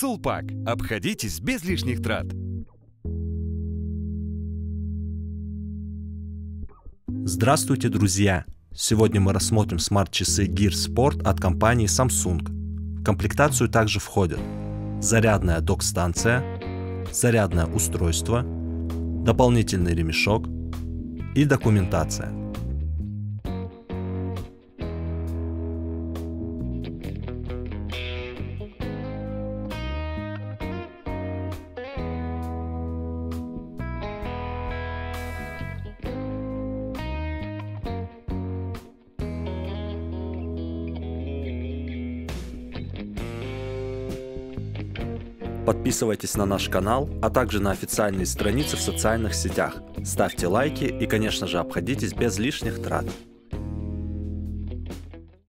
Сулпак. Обходитесь без лишних трат. Здравствуйте, друзья! Сегодня мы рассмотрим смарт-часы Gear Sport от компании Samsung. В комплектацию также входят зарядная док-станция, зарядное устройство, дополнительный ремешок и документация – Подписывайтесь на наш канал, а также на официальные страницы в социальных сетях. Ставьте лайки и, конечно же, обходитесь без лишних трат.